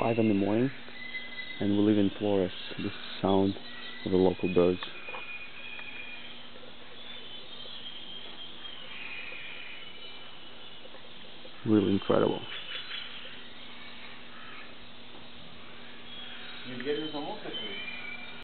5 in the morning and we live in Flores. This is the sound of the local birds. Really incredible. You get it almost